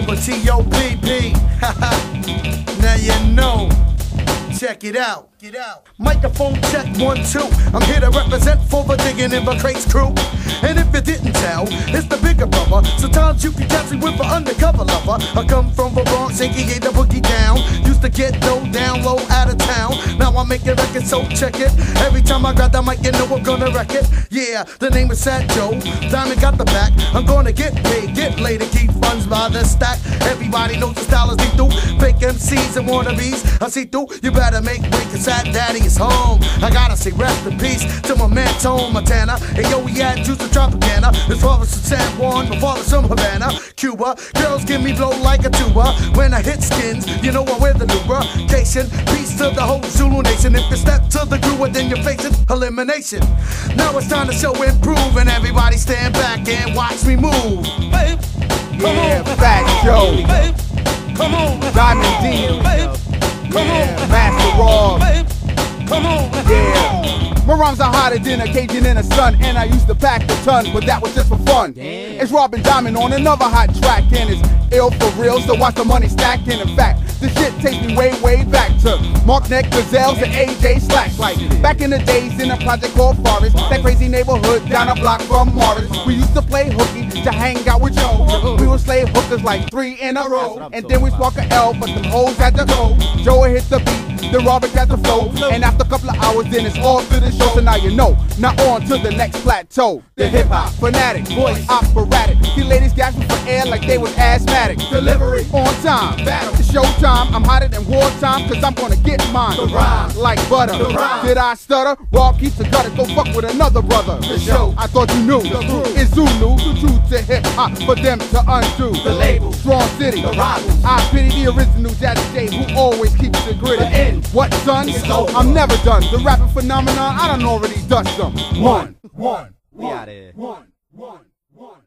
the T.O.P.P. now you know. Check it out. Get out. Microphone check one, two. I'm here to represent for the digging in the crates crew. And if you didn't tell, it's the bigger brother. Sometimes you can catch me with an undercover lover. I come from the Bronx, aka the boogie down. Used to get low down low out of town. Now I'm making records, so check it. Every time I grab the mic, you know I'm gonna wreck it. Yeah, the name is Fat Joe. Diamond got the back. I'm gonna get paid, get laid, and keep funds by the stack. Everybody knows the style is lethal. Fake MCs and wannabes. I see through. You better make way, cause Fat Daddy is home. I gotta say rest in peace to my man Tone Montana. And yo, we had juice to Tropicana. His father's from San Juan, my father's from Havana, Cuba. Girls give me blow like a tuba. When I hit skins, you know I wear the lubrication. Peace to the whole Zulu nation. If you step to the groove, then you're facing elimination. Now it's time to show and prove, and everybody stand back and watch me move. Yeah, on, Fat Joe. come on, Diamond D. Yeah, Master Rob. come on, Yeah. My rhymes are hotter than a Cajun in the sun, and I used to pack a ton, but that was just for fun. It's Robin Diamond on another hot track, and it's ill for real, so watch the money stacking. In fact, this shit takes me way, way back to Mark Neck Gazelles and AJ Slack. Like back in the days in a project called Forest, that crazy neighborhood down a block from Morris. We used to play hooky to hang out with Joe. We would slay hookers like three in a row, and then we spark a L, but them hoes had to go. Joe hit the beat, then Robert got the flow, and after a couple of hours, then it's all to the show. So now you know, now on to the next plateau. The hip hop fanatic, voice operatic. See ladies gasping for air like they was asthmatic. Delivery on time, battle. It's showtime. I'm hotter than wartime, cause I'm gonna get mine. The rhyme, like butter. The rhyme. Did I stutter? Rob keeps the gutter, go fuck with another brother. The show, I thought you knew. The crew is Zulu, the true to hip hop, for them to undo. The label, Strong City, the rivals. I pity the original Jazzy Jay who always keeps it gritty. The end. What son? I'm never done. The rapping phenomenon, I done already dust them. One, one, We out here. one, one, one.